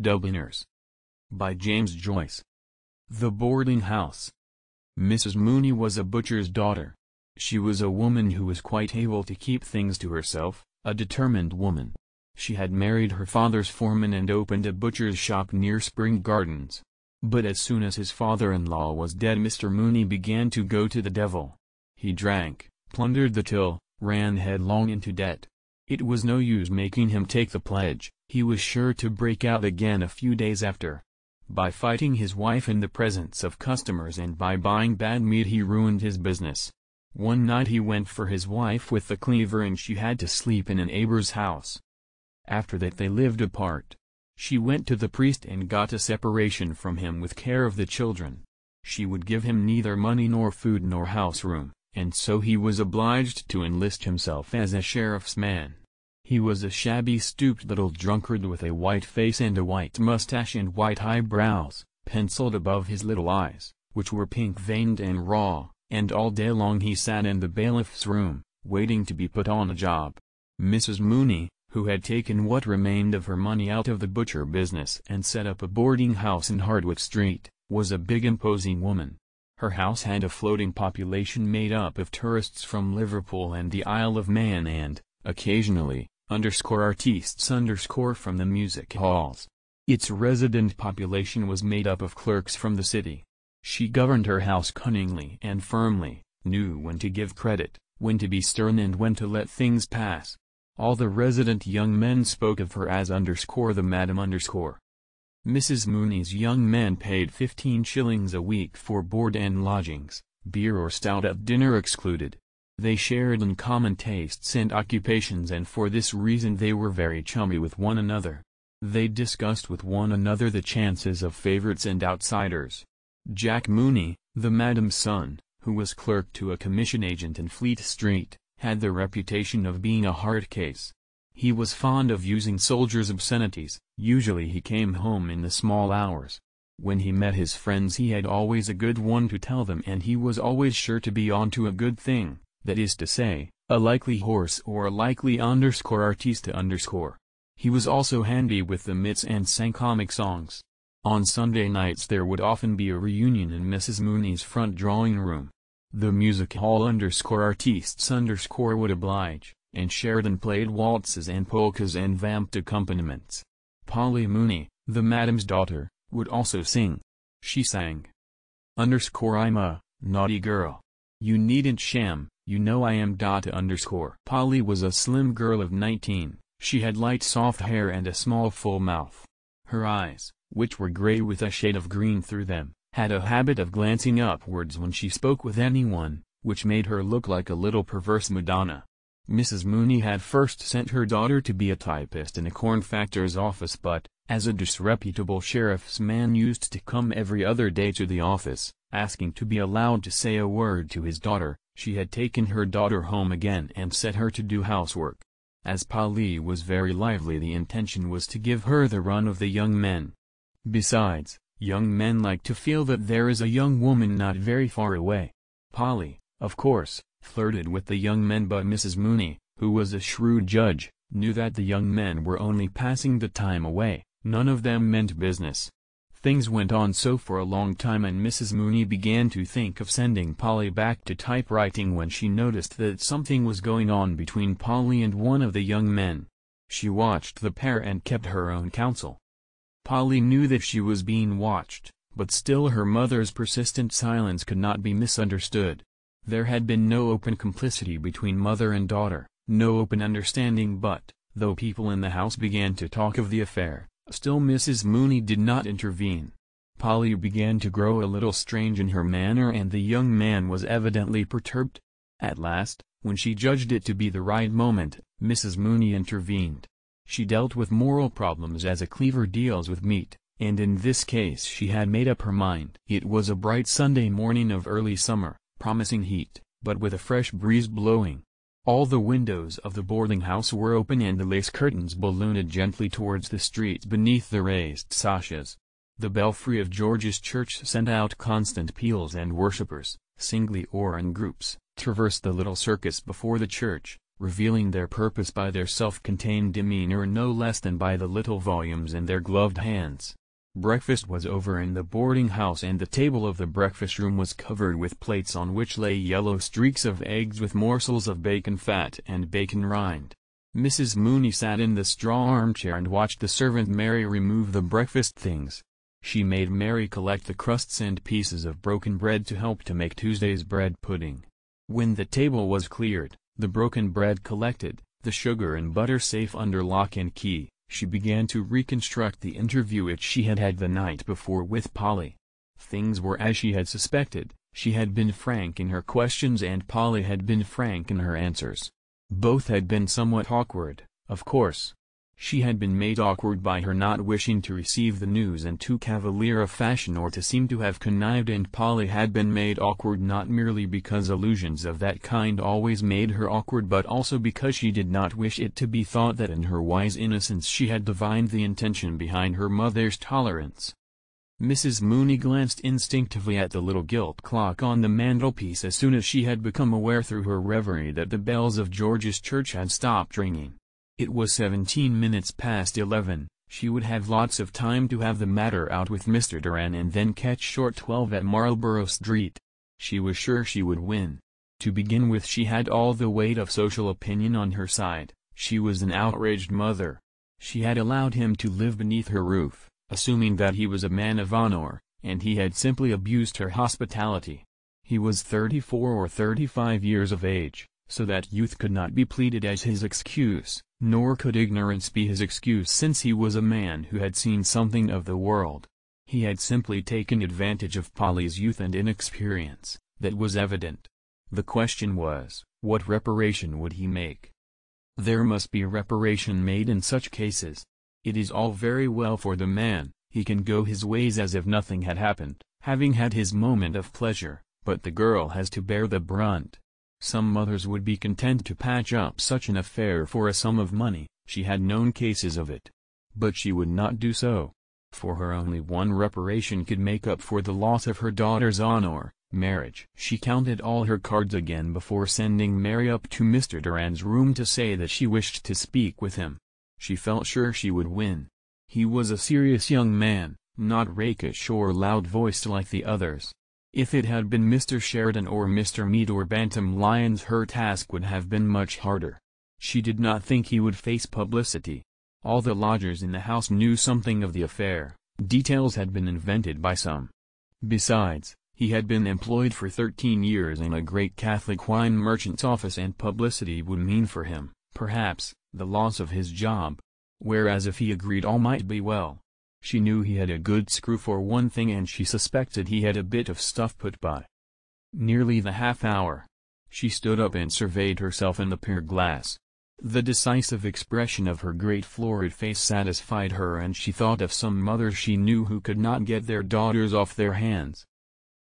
Dubliners. By James Joyce. The Boarding House. Mrs. Mooney was a butcher's daughter. She was a woman who was quite able to keep things to herself, a determined woman. She had married her father's foreman and opened a butcher's shop near Spring Gardens. But as soon as his father-in-law was dead Mr. Mooney began to go to the devil. He drank, plundered the till, ran headlong into debt. It was no use making him take the pledge, he was sure to break out again a few days after. By fighting his wife in the presence of customers and by buying bad meat he ruined his business. One night he went for his wife with the cleaver and she had to sleep in a neighbor's house. After that they lived apart. She went to the priest and got a separation from him with care of the children. She would give him neither money nor food nor house room and so he was obliged to enlist himself as a sheriff's man. He was a shabby stooped little drunkard with a white face and a white mustache and white eyebrows, penciled above his little eyes, which were pink-veined and raw, and all day long he sat in the bailiff's room, waiting to be put on a job. Mrs. Mooney, who had taken what remained of her money out of the butcher business and set up a boarding house in Hardwicke Street, was a big imposing woman. Her house had a floating population made up of tourists from Liverpool and the Isle of Man and, occasionally, underscore artistes underscore from the music halls. Its resident population was made up of clerks from the city. She governed her house cunningly and firmly, knew when to give credit, when to be stern and when to let things pass. All the resident young men spoke of her as underscore the madam underscore. Mrs. Mooney's young men paid 15 shillings a week for board and lodgings, beer or stout at dinner excluded. They shared in common tastes and occupations and for this reason they were very chummy with one another. They discussed with one another the chances of favorites and outsiders. Jack Mooney, the madam's son, who was clerk to a commission agent in Fleet Street, had the reputation of being a hard case. He was fond of using soldiers' obscenities, usually he came home in the small hours. When he met his friends he had always a good one to tell them and he was always sure to be on to a good thing, that is to say, a likely horse or a likely underscore artista underscore. He was also handy with the mitts and sang comic songs. On Sunday nights there would often be a reunion in Mrs. Mooney's front drawing room. The music hall underscore artistes underscore would oblige and Sheridan played waltzes and polkas and vamped accompaniments. Polly Mooney, the madam's daughter, would also sing. She sang. Underscore I'm a naughty girl. You needn't sham, you know I am. Underscore. Polly was a slim girl of 19, she had light soft hair and a small full mouth. Her eyes, which were gray with a shade of green through them, had a habit of glancing upwards when she spoke with anyone, which made her look like a little perverse Madonna. Mrs. Mooney had first sent her daughter to be a typist in a corn factor's office but, as a disreputable sheriff's man used to come every other day to the office, asking to be allowed to say a word to his daughter, she had taken her daughter home again and set her to do housework. As Polly was very lively the intention was to give her the run of the young men. Besides, young men like to feel that there is a young woman not very far away. Polly, of course, flirted with the young men but Mrs. Mooney, who was a shrewd judge, knew that the young men were only passing the time away, none of them meant business. Things went on so for a long time and Mrs. Mooney began to think of sending Polly back to typewriting when she noticed that something was going on between Polly and one of the young men. She watched the pair and kept her own counsel. Polly knew that she was being watched, but still her mother's persistent silence could not be misunderstood. There had been no open complicity between mother and daughter, no open understanding but, though people in the house began to talk of the affair, still Mrs. Mooney did not intervene. Polly began to grow a little strange in her manner and the young man was evidently perturbed. At last, when she judged it to be the right moment, Mrs. Mooney intervened. She dealt with moral problems as a cleaver deals with meat, and in this case she had made up her mind. It was a bright Sunday morning of early summer promising heat, but with a fresh breeze blowing. All the windows of the boarding house were open and the lace curtains ballooned gently towards the street beneath the raised sashes. The belfry of George's church sent out constant peals and worshippers, singly or in groups, traversed the little circus before the church, revealing their purpose by their self-contained demeanor no less than by the little volumes in their gloved hands. Breakfast was over in the boarding house and the table of the breakfast room was covered with plates on which lay yellow streaks of eggs with morsels of bacon fat and bacon rind. Mrs. Mooney sat in the straw armchair and watched the servant Mary remove the breakfast things. She made Mary collect the crusts and pieces of broken bread to help to make Tuesday's bread pudding. When the table was cleared, the broken bread collected, the sugar and butter safe under lock and key, she began to reconstruct the interview which she had had the night before with Polly. Things were as she had suspected, she had been frank in her questions and Polly had been frank in her answers. Both had been somewhat awkward, of course. She had been made awkward by her not wishing to receive the news in too cavalier a fashion or to seem to have connived and Polly had been made awkward not merely because allusions of that kind always made her awkward but also because she did not wish it to be thought that in her wise innocence she had divined the intention behind her mother's tolerance. Mrs. Mooney glanced instinctively at the little gilt clock on the mantelpiece as soon as she had become aware through her reverie that the bells of George's church had stopped ringing. It was seventeen minutes past eleven, she would have lots of time to have the matter out with Mr. Doran and then catch short twelve at Marlborough Street. She was sure she would win. To begin with she had all the weight of social opinion on her side, she was an outraged mother. She had allowed him to live beneath her roof assuming that he was a man of honor, and he had simply abused her hospitality. He was 34 or 35 years of age, so that youth could not be pleaded as his excuse, nor could ignorance be his excuse since he was a man who had seen something of the world. He had simply taken advantage of Polly's youth and inexperience, that was evident. The question was, what reparation would he make? There must be reparation made in such cases. It is all very well for the man, he can go his ways as if nothing had happened, having had his moment of pleasure, but the girl has to bear the brunt. Some mothers would be content to patch up such an affair for a sum of money, she had known cases of it. But she would not do so. For her only one reparation could make up for the loss of her daughter's honor, marriage. She counted all her cards again before sending Mary up to Mr. Doran's room to say that she wished to speak with him. She felt sure she would win. He was a serious young man, not rakish or loud-voiced like the others. If it had been Mr. Sheridan or Mr. Meade or Bantam Lyons her task would have been much harder. She did not think he would face publicity. All the lodgers in the house knew something of the affair, details had been invented by some. Besides, he had been employed for 13 years in a great Catholic wine merchant's office and publicity would mean for him, perhaps, the loss of his job. Whereas if he agreed all might be well. She knew he had a good screw for one thing and she suspected he had a bit of stuff put by. Nearly the half hour. She stood up and surveyed herself in the pier glass. The decisive expression of her great florid face satisfied her and she thought of some mothers she knew who could not get their daughters off their hands.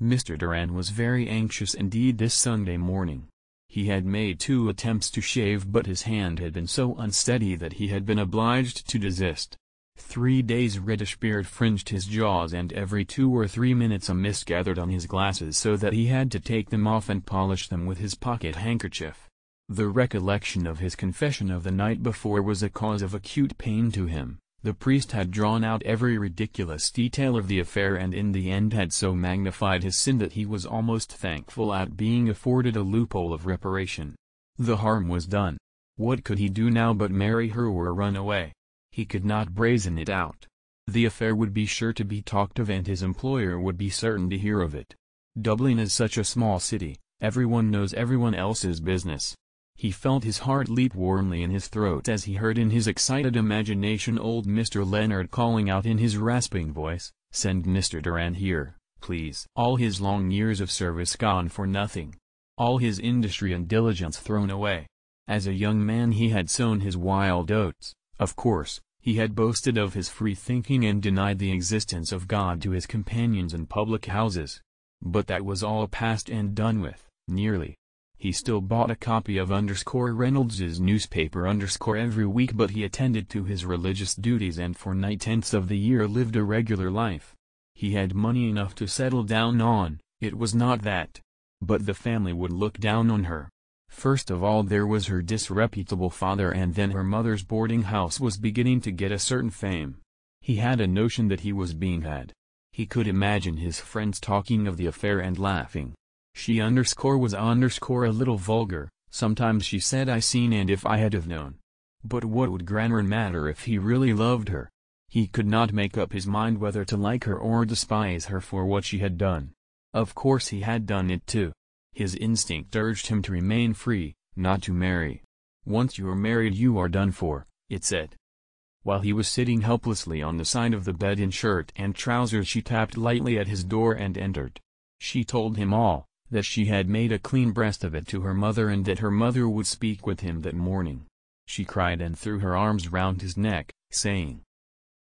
Mr. Doran was very anxious indeed this Sunday morning. He had made two attempts to shave but his hand had been so unsteady that he had been obliged to desist. Three days reddish beard fringed his jaws and every two or three minutes a mist gathered on his glasses so that he had to take them off and polish them with his pocket handkerchief. The recollection of his confession of the night before was a cause of acute pain to him. The priest had drawn out every ridiculous detail of the affair and in the end had so magnified his sin that he was almost thankful at being afforded a loophole of reparation. The harm was done. What could he do now but marry her or run away? He could not brazen it out. The affair would be sure to be talked of and his employer would be certain to hear of it. Dublin is such a small city, everyone knows everyone else's business. He felt his heart leap warmly in his throat as he heard in his excited imagination old Mr. Leonard calling out in his rasping voice, Send Mr. Doran here, please. All his long years of service gone for nothing. All his industry and diligence thrown away. As a young man he had sown his wild oats, of course, he had boasted of his free thinking and denied the existence of God to his companions in public houses. But that was all past and done with, nearly. He still bought a copy of underscore Reynolds's newspaper underscore every week but he attended to his religious duties and for nine-tenths of the year lived a regular life. He had money enough to settle down on, it was not that. But the family would look down on her. First of all there was her disreputable father and then her mother's boarding house was beginning to get a certain fame. He had a notion that he was being had. He could imagine his friends talking of the affair and laughing. She underscore was underscore a little vulgar, sometimes she said I seen and if I had have known. But what would Granarm matter if he really loved her? He could not make up his mind whether to like her or despise her for what she had done. Of course he had done it too. His instinct urged him to remain free, not to marry. Once you're married you are done for, it said. While he was sitting helplessly on the side of the bed in shirt and trousers she tapped lightly at his door and entered. She told him all, that she had made a clean breast of it to her mother and that her mother would speak with him that morning. She cried and threw her arms round his neck, saying,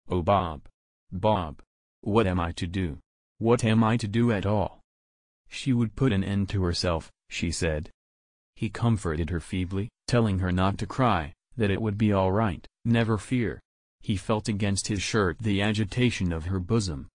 Oh Bob! Bob! What am I to do? What am I to do at all? She would put an end to herself, she said. He comforted her feebly, telling her not to cry, that it would be all right, never fear. He felt against his shirt the agitation of her bosom.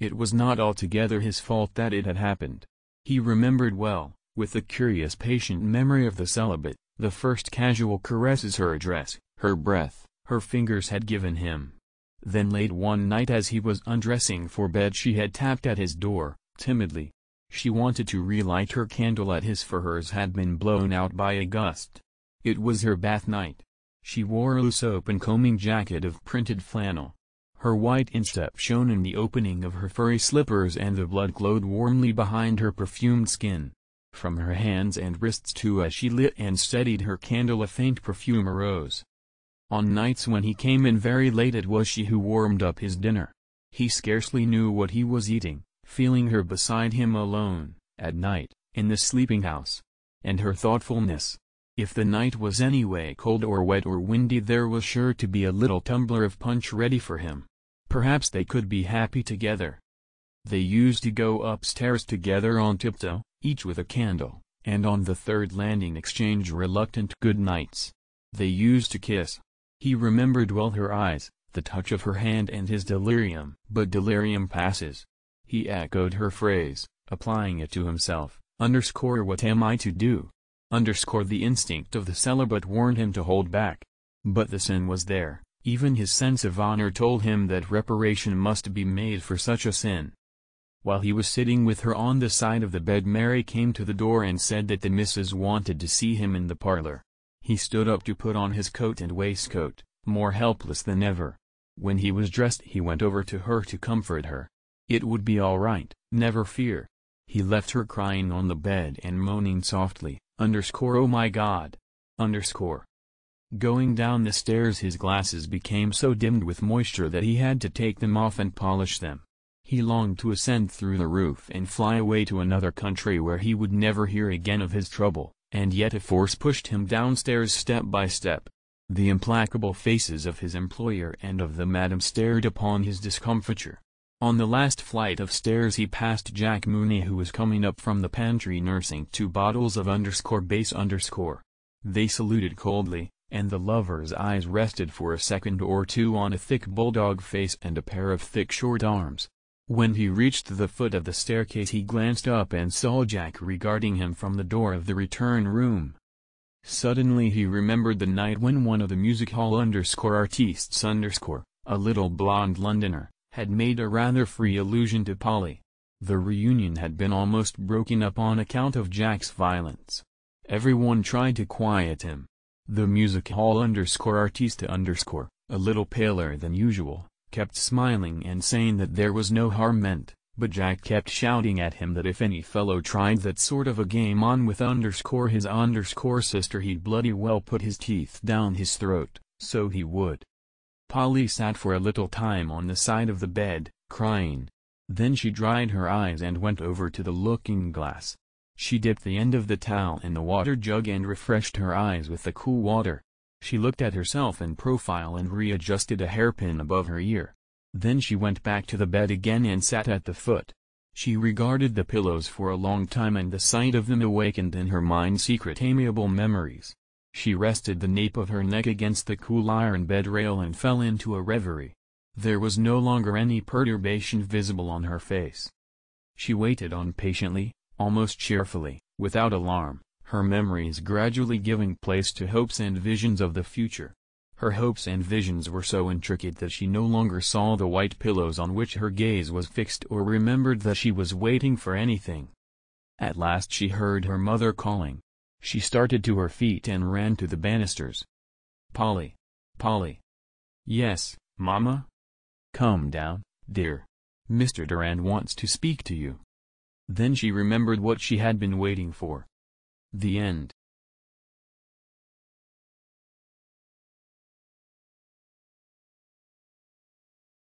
It was not altogether his fault that it had happened. He remembered well, with a curious patient memory of the celibate, the first casual caresses her address, her breath, her fingers had given him. Then late one night as he was undressing for bed she had tapped at his door, timidly. She wanted to relight her candle at his for hers had been blown out by a gust. It was her bath night. She wore a loose open combing jacket of printed flannel. Her white instep shone in the opening of her furry slippers and the blood glowed warmly behind her perfumed skin. From her hands and wrists too as she lit and steadied her candle a faint perfume arose. On nights when he came in very late it was she who warmed up his dinner. He scarcely knew what he was eating, feeling her beside him alone, at night, in the sleeping house. And her thoughtfulness. If the night was anyway cold or wet or windy there was sure to be a little tumbler of punch ready for him. Perhaps they could be happy together. They used to go upstairs together on tiptoe, each with a candle, and on the third landing exchange reluctant good nights. They used to kiss, he remembered well her eyes, the touch of her hand and his delirium. But delirium passes. He echoed her phrase, applying it to himself, underscore what am I to do? Underscore the instinct of the celibate warned him to hold back. But the sin was there, even his sense of honor told him that reparation must be made for such a sin. While he was sitting with her on the side of the bed Mary came to the door and said that the missus wanted to see him in the parlor. He stood up to put on his coat and waistcoat, more helpless than ever. When he was dressed he went over to her to comfort her. It would be all right, never fear. He left her crying on the bed and moaning softly, underscore oh my god. Underscore. Going down the stairs his glasses became so dimmed with moisture that he had to take them off and polish them. He longed to ascend through the roof and fly away to another country where he would never hear again of his trouble and yet a force pushed him downstairs step by step. The implacable faces of his employer and of the madam stared upon his discomfiture. On the last flight of stairs he passed Jack Mooney who was coming up from the pantry nursing two bottles of underscore Bass underscore. They saluted coldly, and the lover's eyes rested for a second or two on a thick bulldog face and a pair of thick short arms. When he reached the foot of the staircase he glanced up and saw Jack regarding him from the door of the return room. Suddenly he remembered the night when one of the music hall underscore artistes underscore, a little blonde Londoner, had made a rather free allusion to Polly. The reunion had been almost broken up on account of Jack's violence. Everyone tried to quiet him. The music hall underscore artiste underscore, a little paler than usual, kept smiling and saying that there was no harm meant, but Jack kept shouting at him that if any fellow tried that sort of a game on with underscore his underscore sister he'd bloody well put his teeth down his throat, so he would. Polly sat for a little time on the side of the bed, crying. Then she dried her eyes and went over to the looking-glass. She dipped the end of the towel in the water jug and refreshed her eyes with the cool water. She looked at herself in profile and readjusted a hairpin above her ear. Then she went back to the bed again and sat at the foot. She regarded the pillows for a long time and the sight of them awakened in her mind secret amiable memories. She rested the nape of her neck against the cool iron bed rail and fell into a reverie. There was no longer any perturbation visible on her face. She waited on patiently, almost cheerfully, without alarm, her memories gradually giving place to hopes and visions of the future. Her hopes and visions were so intricate that she no longer saw the white pillows on which her gaze was fixed or remembered that she was waiting for anything. At last she heard her mother calling. She started to her feet and ran to the banisters. Polly. Polly. Yes, Mama? Come down, dear. Mr. Doran wants to speak to you. Then she remembered what she had been waiting for. The end.